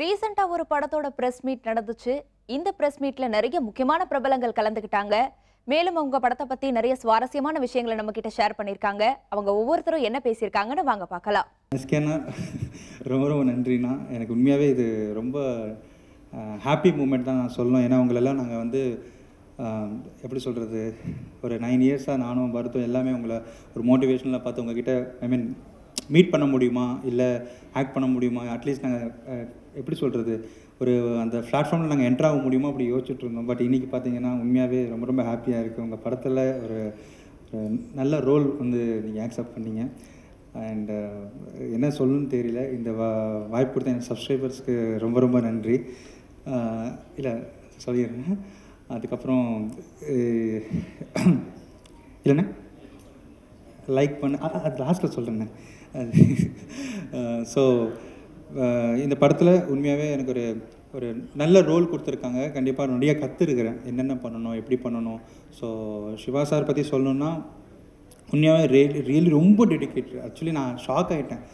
ரீசெண்டாக ஒரு படத்தோட ப்ரெஸ் மீட் நடந்துச்சு. இந்த ப்ரெஸ் மீட்ல நிறைய முக்கியமான பிரபலங்கள் கலந்துக்கிட்டாங்க மேலும் அவங்க படத்தை பத்தி நிறைய சுவாரஸ்யமான விஷயங்களை நம்ம கிட்ட ஷேர் பண்ணியிருக்காங்க. அவங்க ஒவ்வொருத்தரும் என்ன பேசியிருக்காங்கன்னு வாங்க பார்க்கலாம். எஸ்கேண்ணா ரொம்ப ரொம்ப நன்றிண்ணா. எனக்கு உண்மையாகவே இது ரொம்ப ஹாப்பி மூமெண்ட் தான் நான் சொல்லணும். ஏன்னா உங்களெல்லாம் நாங்கள் வந்து எப்படி சொல்கிறது ஒரு நைன் இயர்ஸாக நானும் பரத்தும் எல்லாமே உங்களை ஒரு மோட்டிவேஷனில் பார்த்து உங்ககிட்ட ஐ மீன் மீட் பண்ண முடியுமா? இல்லை ஆக்ட் பண்ண முடியுமா? அட்லீஸ்ட் நாங்கள் எப்படி சொல்கிறது ஒரு அந்த பிளாட்ஃபார்மில் நாங்கள் என்ட்ரு ஆக முடியுமோ அப்படி யோசிச்சுட்டு இருந்தோம். பட் இன்றைக்கி பார்த்தீங்கன்னா உண்மையாகவே ரொம்ப ரொம்ப ஹாப்பியாக இருக்குது உங்கள் படத்தில் ஒரு நல்ல ரோல் வந்து நீங்கள் ஆக்செப்ட் பண்ணீங்க. அண்டு என்ன சொல்லணும்னு தெரியல. இந்த வா வாய்ப்பு கொடுத்த என் சப்ஸ்கிரைபர்ஸ்க்கு ரொம்ப ரொம்ப நன்றி. இல்லை சொல்லிடுறேன். அதுக்கப்புறம் இல்லைண்ணே. லைக் பண்ண அது லாஸ்ட்டில் சொல்கிறேண்ணே ஸோ இந்த படத்தில் உண்மையாகவே எனக்கு ஒரு ஒரு நல்ல ரோல் கொடுத்துருக்காங்க. கண்டிப்பாக நிறைய கற்றுருக்கிறேன் என்னென்ன பண்ணணும் எப்படி பண்ணணும். ஸோ சிவா சார் பற்றி சொல்லணுன்னா உண்மையாகவே ரியலி ரியலி ரொம்ப டெடிக்கேட்டட் ஆக்சுவலி நான் ஷாக் ஆகிட்டேன்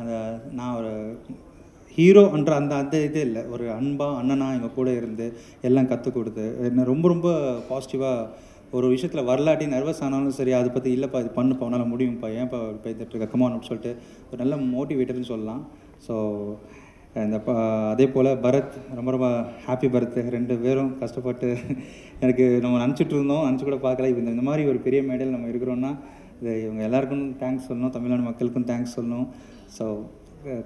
அந்த நான் ஒரு ஹீரோன்ற அந்த அந்த இது இல்லை. ஒரு அன்பா அண்ணனா எங்கள் கூட இருந்து எல்லாம் கற்றுக் கொடுத்து என்ன ரொம்ப ரொம்ப பாசிட்டிவாக ஒரு விஷயத்தில் வரலாட்டி நர்வஸ் ஆனாலும் சரி அதை பற்றி இல்லைப்பா இது பண்ணுப்பா உன்னால் முடியும்ப்பா ஏன்ப்பா பயந்துட்டு இருக்க அப்படின்னு சொல்லிட்டு ஒரு நல்ல மோட்டிவேட்டர்னு சொல்லலாம். ஸோ இந்த ப அதே போல் பரத் ரொம்ப ரொம்ப ஹாப்பி பரத் ரெண்டு பேரும் கஷ்டப்பட்டு எனக்கு நம்ம நினச்சிட்டு இருந்தோம் நினச்சி கூட பார்க்கல. இப்போ இந்த மாதிரி ஒரு பெரிய மேடையில் நம்ம இருக்கிறோன்னா இது இவங்க எல்லாருக்கும் தேங்க்ஸ் சொல்லணும் தமிழ்நாடு மக்களுக்கும் தேங்க்ஸ் சொல்லணும். So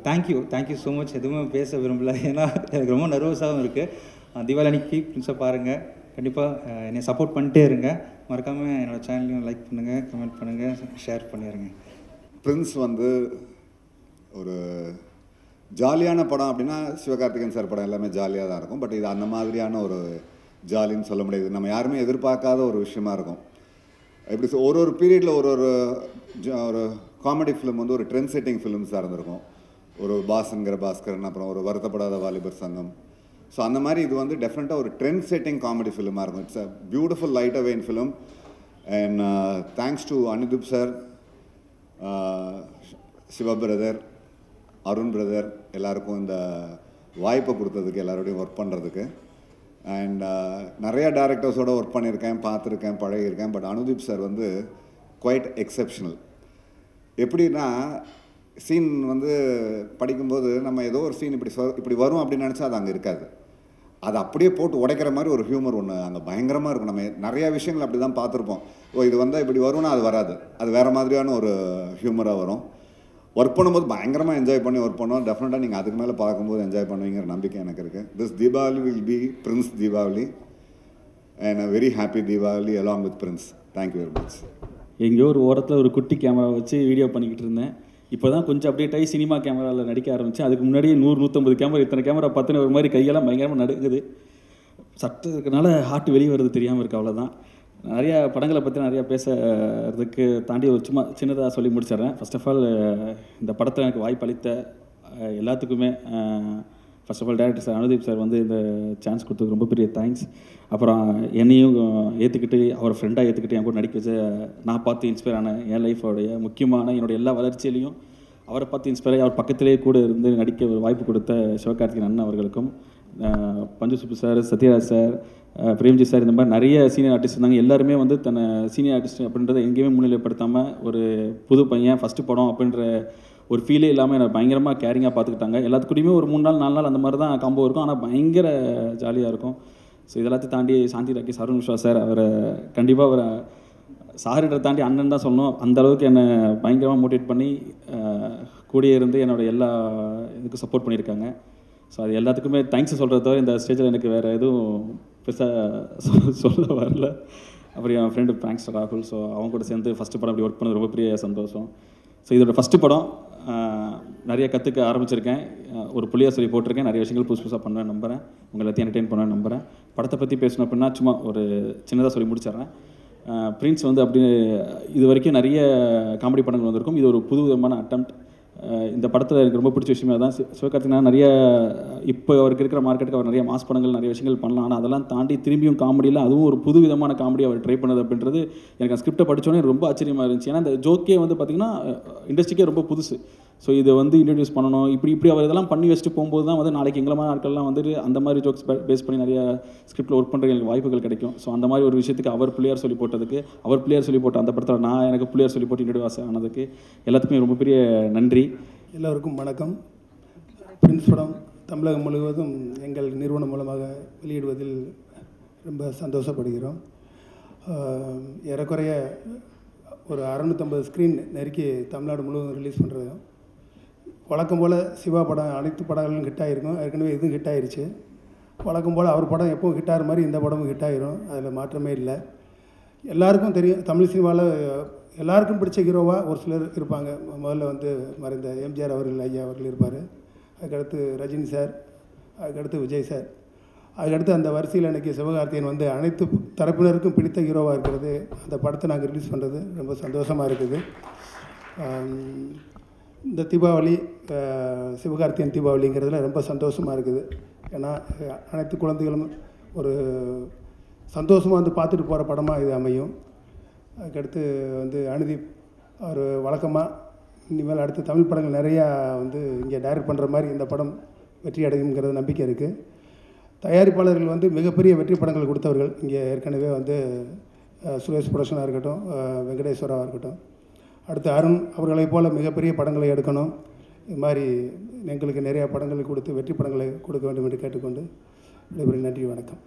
thank you thank you so much எதுவுமே பேச விரும்பல. ஏன்னா எனக்கு ரொம்ப நர்வஸாகவும் இருக்குது தீபாவளி அன்னைக்கு ப்ரின்ஸை பாருங்கள் கண்டிப்பாக என்னை சப்போர்ட் பண்ணிட்டே இருங்க. மறக்காமல் என்னோடய சேனலையும் லைக் பண்ணுங்கள் கமெண்ட் பண்ணுங்கள் ஷேர் பண்ணிடுங்க பிரின்ஸ் வந்து ஒரு ஜாலியான படம் அப்படின்னா சிவகார்த்திகேயன் சார் படம் எல்லாமே ஜாலியாக தான் இருக்கும். பட் இது அந்த மாதிரியான ஒரு ஜாலின்னு சொல்ல முடியாது. நம்ம யாருமே எதிர்பார்க்காத ஒரு விஷயமா இருக்கும். எப்படி ஒரு ஒரு பீரியடில் ஒரு ஒரு ஒரு காமெடி ஃபிலிம் வந்து ஒரு ட்ரெண்ட் செட்டிங் ஃபிலிம்ஸாக இருந்திருக்கும். ஒரு பாஸ்ங்கிற பாஸ்கரன் அப்புறம் ஒரு வருத்தப்படாத வாலிபர் சங்கம். ஸோ அந்த மாதிரி இது வந்து டெஃபினட்டாக ஒரு ட்ரெண்ட் செட்டிங் காமெடி ஃபிலிமாக இருக்கும் it's a beautiful light அவேன் film and thanks to Anudeep sir Siva brother Arun brother எல்லாருக்கும் இந்த வாய்ப்பை கொடுத்ததுக்கு எல்லாரோடையும் ஒர்க் பண்ணுறதுக்கு அண்ட் uh, நிறைய டேரக்டர்ஸோட ஒர்க் பண்ணியிருக்கேன் பார்த்துருக்கேன் பழகியிருக்கேன். பட் அனுதீப் சார் வந்து குவைட் எக்ஸப்ஷனல் எப்படின்னா சீன் வந்து படிக்கும்போது நம்ம ஏதோ ஒரு சீன் இப்படி சொ- இப்படி வரும் அப்படின்னு நினச்சா அது அங்கே இருக்காது. அது அப்படியே போட்டு உடைக்கிற மாதிரி ஒரு ஹியூமர் ஒன்று அங்கே பயங்கரமாக இருக்கும். நம்ம நிறையா விஷயங்கள் அப்படி தான் பார்த்துருப்போம். ஓ இது வந்தால் இப்படி வரும்னா அது வராது. அது வேறு மாதிரியான ஒரு ஹியூமராக வரும். ஒர்க் பண்ணும்போது பயங்கரமாக என்ஜாய் பண்ணி ஒர்க் பண்ணுவோம். டெஃபினட்டாக நீங்கள் அதுக்கு மேலே பார்க்கும்போது என்ஜாய் பண்ணுவீங்கிற நம்பிக்கை எனக்கு இருக்குது this Deepavali will be Prince Deepavali and a very happy Deepavali along with Prince thank you very much எங்கேயோ ஒரு ஓரத்தில் ஒரு குட்டி கேமரா வச்சு வீடியோ பண்ணிக்கிட்டு இருந்தேன். இப்போ தான் கொஞ்சம் அப்டேட் ஆகி சினிமா கேமராவில் நடிக்க ஆரம்பிச்சு அதுக்கு முன்னாடி நூறு நூற்றம்பது கேமரா இத்தனை கேமரா பத்தின ஒரு மாதிரி கையெல்லாம் பயங்கரமாக நடுக்குது சட்டு இருக்கனால ஹார்ட் வெளியே வருது தெரியாமல் இருக்கு அவ்வளோதான் நிறையா படங்களை பற்றி நிறையா பேசுறதுக்கு தாண்டி ஒரு சும்மா சின்னதாக சொல்லி முடிச்சிடுறேன். ஃபர்ஸ்ட் ஆஃப் ஆல் இந்த படத்தில் எனக்கு வாய்ப்பு அளித்த எல்லாத்துக்குமே first of all director sir Anudeep sir வந்து இந்த சான்ஸ் கொடுத்ததுக்கு ரொம்ப பெரிய தேங்க்ஸ் அப்புறம் என்னையும் ஏற்றுக்கிட்டு அவர் ஃப்ரெண்டாக ஏற்றுக்கிட்டு என் கூட நடிக்க வச்ச நான் பார்த்து இன்ஸ்பயர் ஆன என் லைஃபோடைய முக்கியமான என்னோட எல்லா வளர்ச்சியிலையும் அவரை பார்த்து இன்ஸ்பயர் ஆகி அவர் பக்கத்திலேயே கூட இருந்து நடிக்க ஒரு வாய்ப்பு கொடுத்த சிவகார்த்திகேயன் அண்ணன் அவர்களுக்கும் Panchu Subbu sir Sathyaraj sir Premji sir இந்த மாதிரி நிறைய சீனியர் ஆர்டிஸ்ட் இருந்தாங்க. எல்லாருமே வந்து தன்னை சீனியர் ஆர்டிஸ்ட் அப்படின்றத எங்கேயுமே முன்னிலைப்படுத்தாமல் ஒரு புது பையன் ஃபஸ்ட்டு படம் அப்படின்ற ஒரு ஃபீலே இல்லாமல் என்னை பயங்கரமாக கேரிங்காக பார்த்துக்கிட்டாங்க. எல்லாத்துக்கூடயுமே ஒரு மூணு நாள் நாலு நாள் அந்த மாதிரி தான் காம்போ இருக்கும். ஆனால் பயங்கர ஜாலியாக இருக்கும். ஸோ இதெல்லாத்தையும் தாண்டி சாந்தி ராக்கேஷ் அருண் விஸ்வா சார் அவரை கண்டிப்பாக அவரை சாரின்றதை தாண்டி அண்ணன் தான் சொல்லணும். அந்த அளவுக்கு என்னை பயங்கரமாக மோட்டிவேட் பண்ணி கூடிய கூடயே இருந்து என்னோட எல்லா இதுக்கும் சப்போர்ட் பண்ணியிருக்காங்க. ஸோ அது எல்லாத்துக்குமே தேங்க்ஸ் சொல்கிறத தவிர இந்த ஸ்டேஜில் எனக்கு வேறு எதுவும் பெருசாக சொல்ல வரல. அப்புறம் என் ஃப்ரெண்டு தேங்க்ஸ் ராகுல் ஸோ அவங்க கூட சேர்ந்து ஃபஸ்ட்டு படம் அப்படி ஒர்க் பண்ணது ரொம்ப பெரிய சந்தோஷம். ஸோ இதோட ஃபஸ்ட்டு படம் நிறைய கற்றுக்க ஆரம்பிச்சிருக்கேன். ஒரு புள்ளியாக சொல்லி போட்டிருக்கேன். நிறைய விஷயங்கள் புதுசு புதுசாக பண்ணுவேன் நம்புறேன். உங்களை எல்லாத்தையும் என்டர்டெயின் பண்ணுவேன் நம்புறேன். படத்தை பற்றி பேசணும் அப்படின்னா சும்மா ஒரு சின்னதாக சொல்லி முடிச்சிடுறேன். பிரின்ஸ் வந்து அப்படி இது வரைக்கும் நிறைய காமெடி படங்கள் வந்திருக்கும். இது ஒரு புது விதமான அட்டம்ப்ட் இந்த படத்தில் எனக்கு ரொம்ப பிடிச்ச விஷயமே தான் சிவகார்த்திகனா நிறைய இப்போ அவருக்கு இருக்கிற மார்க்கெட்டுக்கு அவர் நிறைய மாஸ் படங்கள் நிறைய விஷயங்கள் பண்ணலாம். ஆனால் அதெல்லாம் தாண்டி திரும்பியும் காமெடியில் அதுவும் ஒரு புது விதமான காமெடி அவர் ட்ரை பண்ணது அப்படின்றது எனக்கு அந்த ஸ்கிரிப்டை படித்தோன்னே ரொம்ப ஆச்சரியமாக இருந்துச்சு. ஏன்னா இந்த ஜோக்கே வந்து பார்த்திங்கன்னா இண்டஸ்ட்ரிக்கே ரொம்ப புதுசு. ஸோ இதை வந்து இன்ட்ரடியூஸ் பண்ணணும். இப்படி இப்படி அவர் இதெல்லாம் பண்ணி வச்சுட்டு போகும்போது தான் வந்து நாளைக்கு எங்களை மாதிரி ஆட்கள்லாம் வந்துட்டு அந்த மாதிரி ஜோக்ஸ் பேஸ் பண்ணி நிறைய ஸ்கிரிப்டில் ஒர்க் பண்ணுற வாய்ப்புகள் கிடைக்கும். ஸோ அந்த மாதிரி ஒரு விஷயத்துக்கு அவர் பிள்ளையார் சொல்லி போட்டதுக்கு அவர் பிள்ளையார் சொல்லி போட்ட அந்த படத்தில் நான் எனக்கு பிள்ளையார் சொல்லி போட்டு இன்ட்ரடியூஸ் ஆனதுக்கு எல்லாத்துக்குமே ரொம்ப பெரிய நன்றி. எல்லோருக்கும் வணக்கம். பிரின்ஸ் படம் தமிழகம் முழுவதும் எங்கள் நிறுவனம் மூலமாக வெளியிடுவதில் ரொம்ப சந்தோஷப்படுகிறோம். ஏறக்குறைய ஒரு அறநூற்றம்பது ஸ்க்ரீன் நெருக்கி தமிழ்நாடு முழுவதும் ரிலீஸ் பண்ணுறது வழக்கம் போல் சிவா படம் அனைத்து படங்களும் ஹிட் ஆகிருக்கும் ஏற்கனவே இதுவும் ஹிட் ஆயிருச்சு. வழக்கம் போல் அவர் படம் எப்போவும் ஹிட் ஆகிற மாதிரி இந்த படமும் ஹிட் ஆகிரும் அதில் மாற்றமே இல்லை. எல்லாருக்கும் தெரியும் தமிழ் சினிமாவில் எல்லாருக்கும் பிடிச்ச ஹீரோவாக ஒரு சிலர் இருப்பாங்க. முதல்ல வந்து மறைந்த எம்ஜிஆர் அவர்கள் ஐயா அவர்கள் இருப்பார். அதுக்கடுத்து ரஜினி சார் அதுக்கடுத்து விஜய் சார். அதுக்கடுத்து அந்த வரிசையில் இன்றைக்கி சிவகார்த்தியன் வந்து அனைத்து தரப்பினருக்கும் பிடித்த ஹீரோவாக இருக்கிறது. அந்த படத்தை நாங்கள் ரிலீஸ் பண்ணுறது ரொம்ப சந்தோஷமாக இருக்குது. இந்த தீபாவளி சிவகார்த்தியன் தீபாவளிங்கிறதுல ரொம்ப சந்தோஷமாக இருக்குது. ஏன்னா அனைத்து குழந்தைகளும் ஒரு சந்தோஷமாக வந்து பார்த்துட்டு போகிற படமாக இது அமையும். அதுக்கடுத்து வந்து அனுதீப் அவர் வழக்கமாக இனிமேல் அடுத்து தமிழ் படங்கள் நிறையா வந்து இங்கே டைரக்ட் பண்ணுற மாதிரி இந்த படம் வெற்றி அடையுங்கிறது நம்பிக்கை இருக்குது தயாரிப்பாளர்கள் வந்து மிகப்பெரிய வெற்றி படங்கள் கொடுத்தவர்கள். இங்கே ஏற்கனவே வந்து சுரேஷ் புரஷனாக இருக்கட்டும் வெங்கடேஸ்வராக வெங்கடேஸ்வராவாக இருக்கட்டும். அடுத்து அருண் அவர்களைப் போல் மிகப்பெரிய படங்களை எடுக்கணும். இது மாதிரி எங்களுக்கு நிறையா படங்களை கொடுத்து வெற்றி படங்களை கொடுக்க வேண்டும் என்று கேட்டுக்கொண்டு நன்றி வணக்கம்.